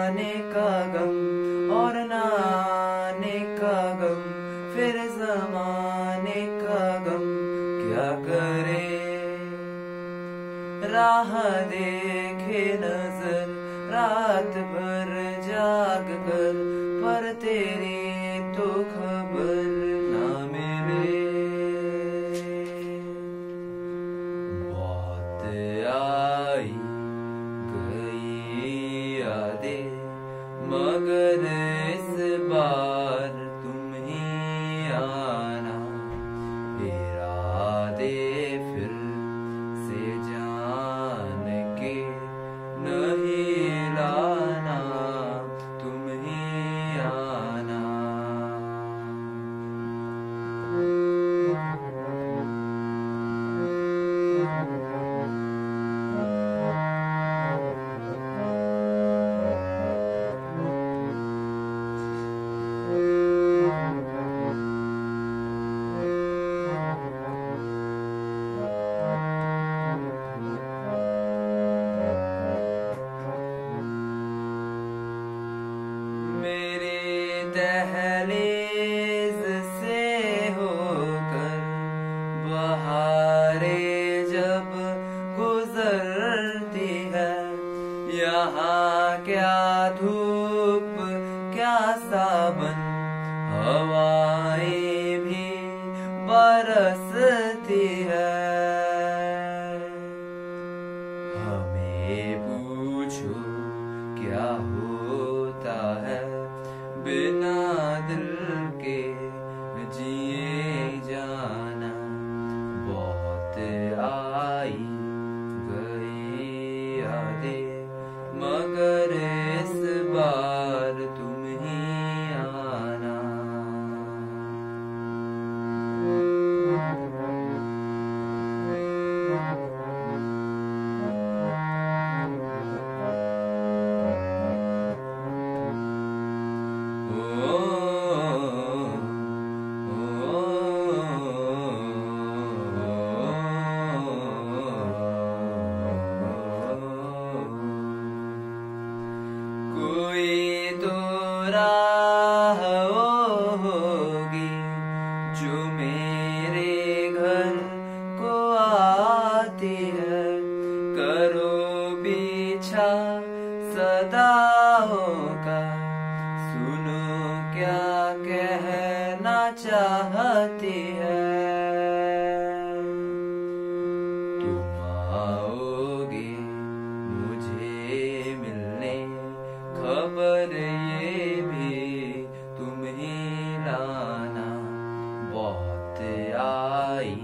जाने का गम और ना आने का गम फिर जमाने का गम क्या करे? राह देखे नज़र, रात भर जाग कर, पर तेरी तो खबर यहाँ क्या धूप, क्या सावन? हवाएँ भी बरसती है। हमें पूछो, क्या होता है बिना करो पीछा सदा होगा। सुनो क्या कहना चाहती है। तुम आओगे मुझे मिलने, खबर ये भी तुम्हें लाना। बहुत आई